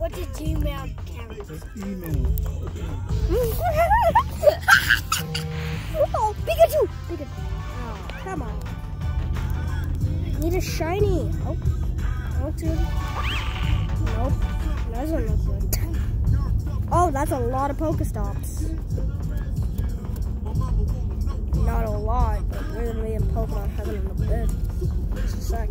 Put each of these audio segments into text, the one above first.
What's a Gmail account? Email. oh, Pikachu! Pikachu. Oh, come on. I need a shiny. Oh, oh, dude. Nope. Doesn't look good. Oh, that's a lot of Pokestops. Not a lot, but we're gonna be in Pokemon heaven in a. Just a sec.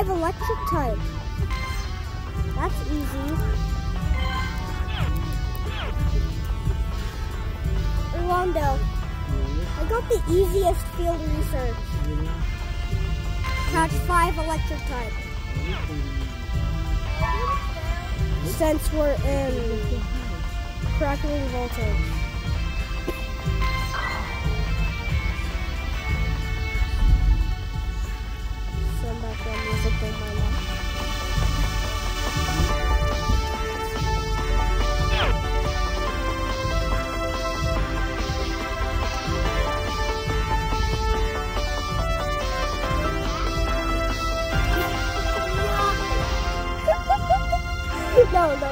Five electric type. That's easy. Rondo. I got the easiest field research. Catch five electric type. Since we're in crackling voltage. No, no,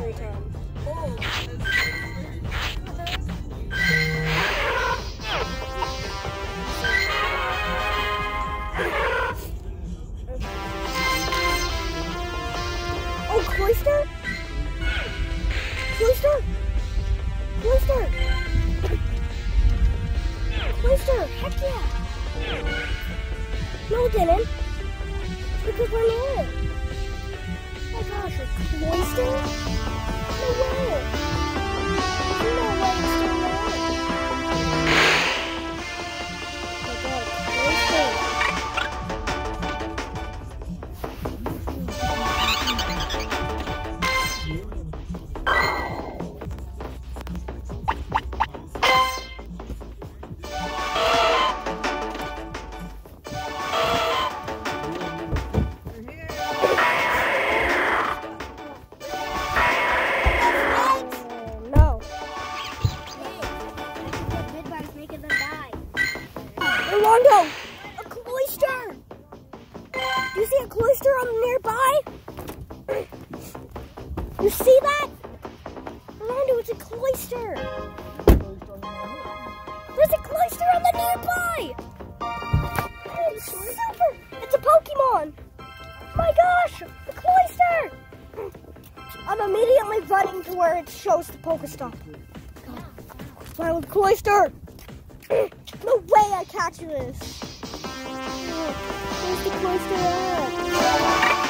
every time. Oh. Shows the Pokestop. Wild Cloyster. No way I catch this. Where's the Cloyster at?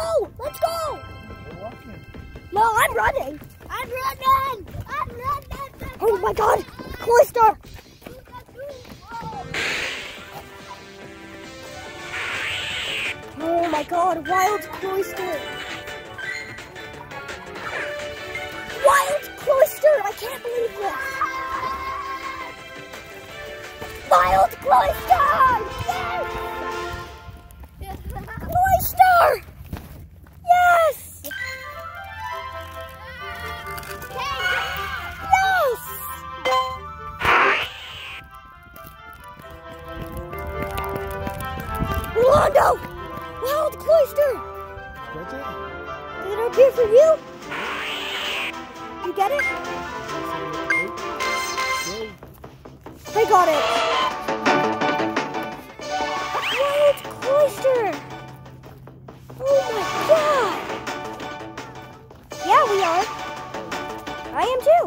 Let's go. Let's go. No, I'm running. I'm running! I'm running! Oh my God, Cloyster. Oh my God, wild Cloyster. Wild Cloyster. I can't believe this. Wild Cloyster. Cloyster. Did it appear for you? You get it? I got it. Cloyster. Oh my god. Yeah, we are. I am too.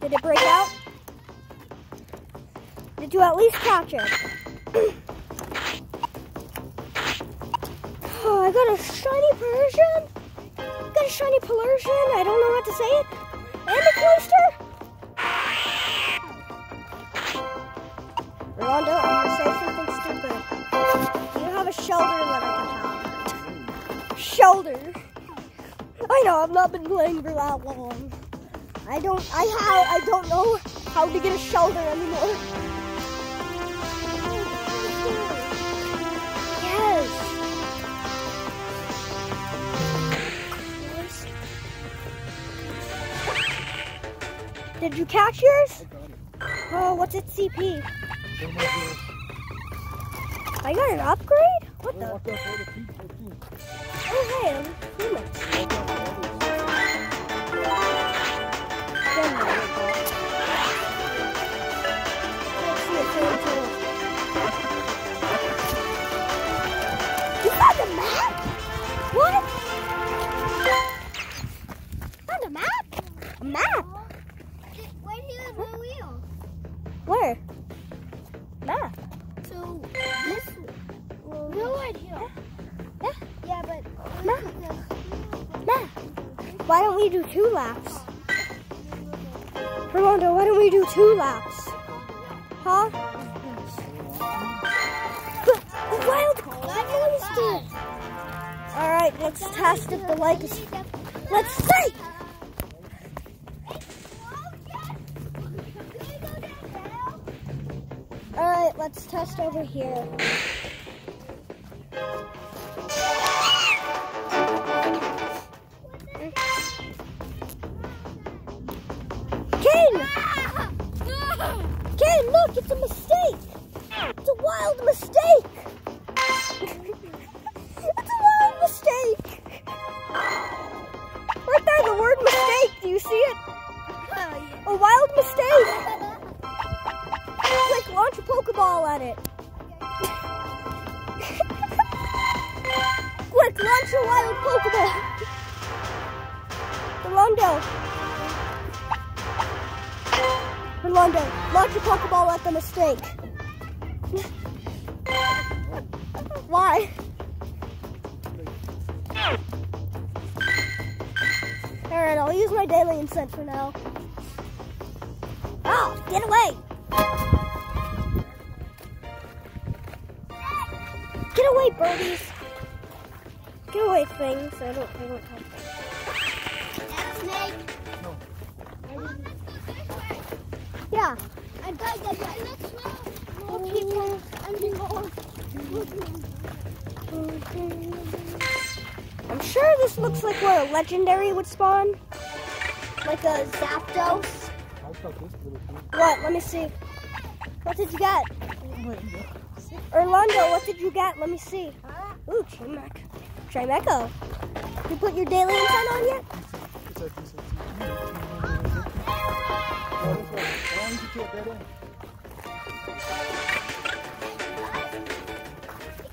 Did it break out? You at least catch it? Oh, I got a shiny Persian. Got a shiny Persian. I don't know how to say it. And a Cloyster. Rondo, I'm gonna say something stupid. You have a shoulder that I can have. Shoulder. I know I've not been playing for that long. I don't. I have. I don't know how to get a shoulder anymore. Did you catch yours? Oh, what's its CP? I got an upgrade? What the? Oh, hey, I'm into- You found map? What? Found a map? A map? do two laps? Rolando, why don't we do two laps? Huh? The wild monster! Alright, let's test if the light is... Let's see! Alright, let's test over here. Get away, birdies! Get away, things. I don't, I don't have Snake. Yeah. I got that. Let's go. Okay, I'm going I'm sure this looks like where a legendary would spawn. Like a Zapdos. I thought this little thing. What? Let me see. What did you get? Orlando, what did you get? Let me see. Ooh, Trimac. Trimeco. Oh. You put your daily intent on yet?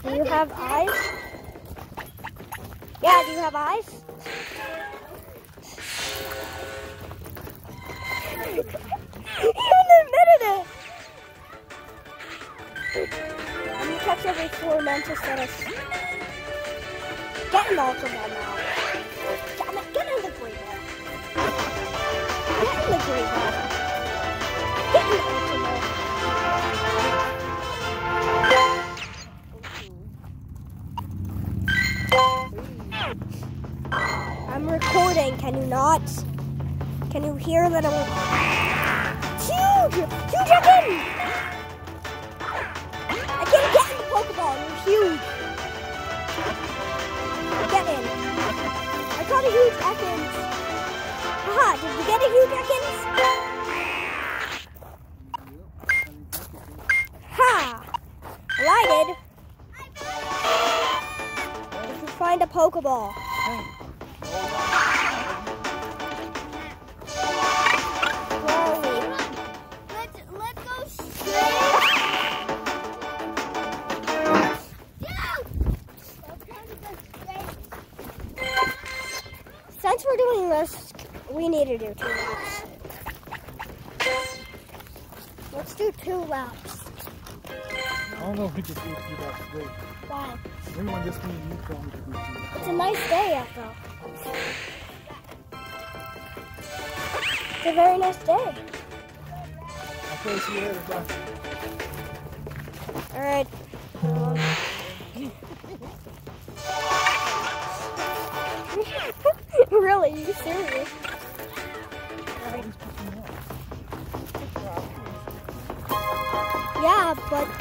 Do you have eyes? Yeah, do you have eyes? you admitted it! Catch every four. Get Ultra Ball now. Damn it, get in the green. Get in the green. Get in the Ball. I'm recording, can you not? Can you hear that I'm huge? Huge again! Huge. Get in. I caught a huge Ekans. Haha, did you get a huge Ekans? Ha! Well, I did. You find a Pokeball. Just and you told me to. It's a nice day out though. It's a very nice day. I'll see you later. Bye. All right. Really? you serious? Yeah, but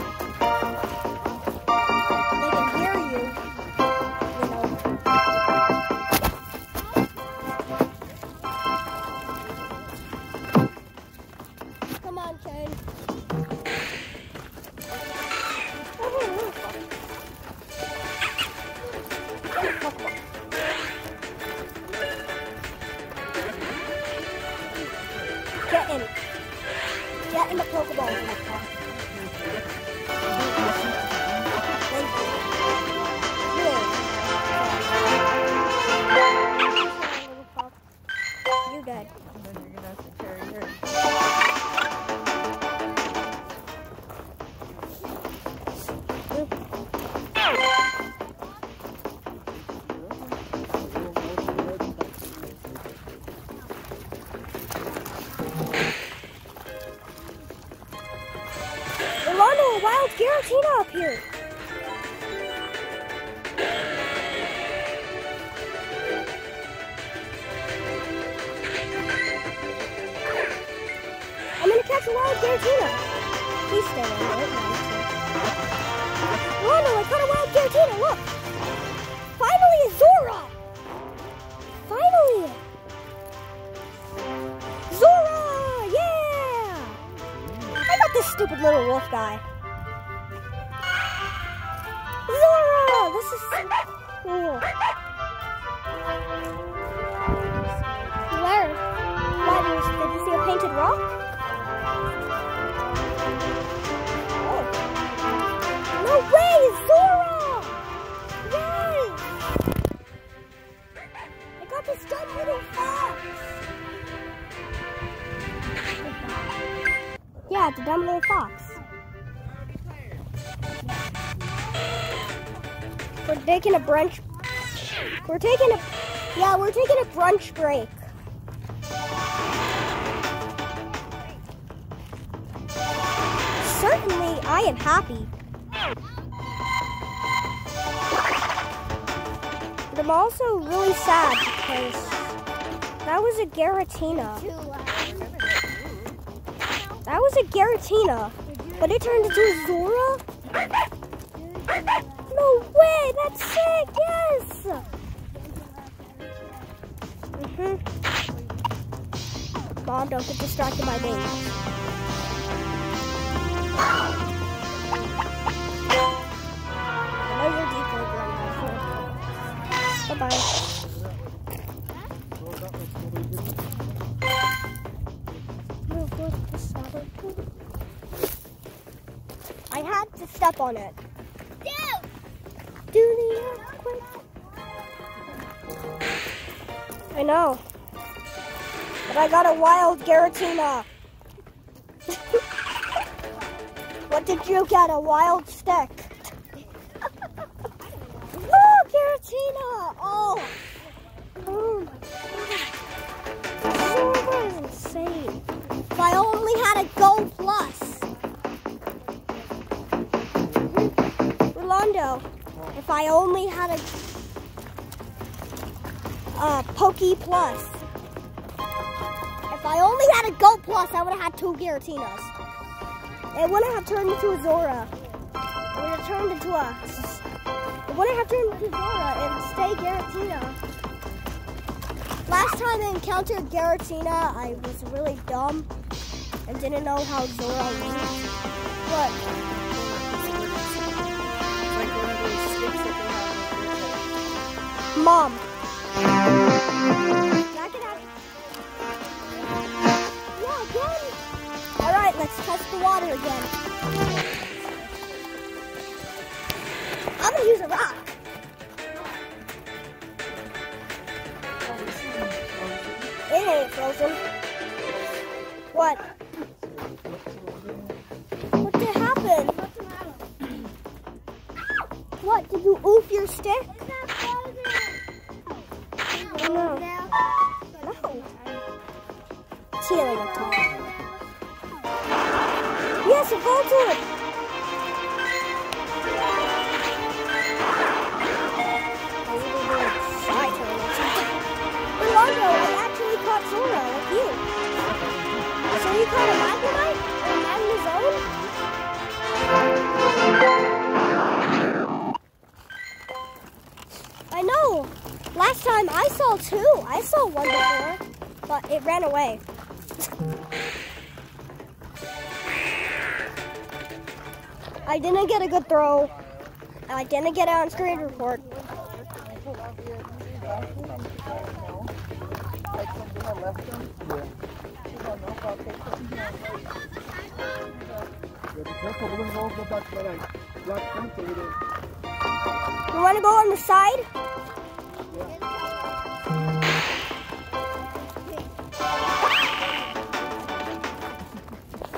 wolf guy. Brunch. We're taking a. Yeah, we're taking a brunch break. Certainly, I am happy. But I'm also really sad because that was a Giratina. That was a Giratina, but it turned into a Zorua? That's sick, yes! hmm Mom, don't get distracted by me. I know you're. Bye-bye. I had to step on it. Do the earthquake. I know. But I got a wild Giratina. what did you get? A wild stick. Plus. If I only had a Go Plus, I would have had two Giratinas. It wouldn't have turned into a Zorua. It would have turned into a. It wouldn't have turned into Zorua. Would stay Giratina. Last time I encountered Giratina, I was really dumb and didn't know how Zorua worked. But. Mom. All right, let's test the water again. I'm gonna use a rock. It ain't frozen. What? What did happen? What? Did you oof your stick? Tearing up top. Yes, it or something. I actually caught Zorua, like you. So caught a Magnemite? A? I know. Last time I saw two. I saw one before, but it ran away. I didn't get a good throw. I didn't get on screen report. You want to go on the side?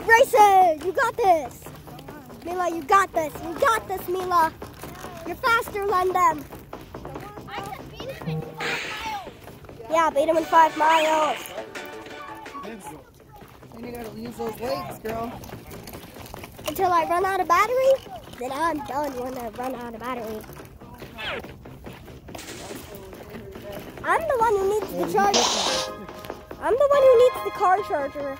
Racer, you got this. Mila, you got this. You got this, Mila. You're faster than them. I could beat him in five miles. Yeah, beat him in five miles. You gotta use those legs, girl. Until I run out of battery, then I'm done when I run out of battery. I'm the one who needs the charger. I'm the one who needs the car charger.